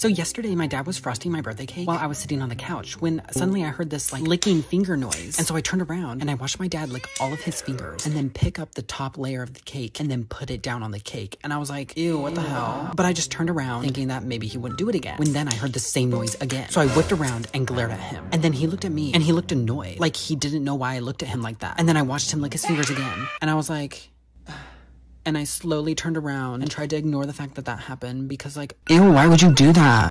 So yesterday my dad was frosting my birthday cake while I was sitting on the couch when suddenly I heard this like licking finger noise. And so I turned around and I watched my dad lick all of his fingers and then pick up the top layer of the cake and then put it down on the cake. And I was like, ew, what the hell? But I just turned around thinking that maybe he wouldn't do it again. When then I heard the same noise again. So I whipped around and glared at him. And then he looked at me and he looked annoyed. Like he didn't know why I looked at him like that. And then I watched him lick his fingers again. And I was like, and I slowly turned around and tried to ignore the fact that that happened because, like, ew, why would you do that?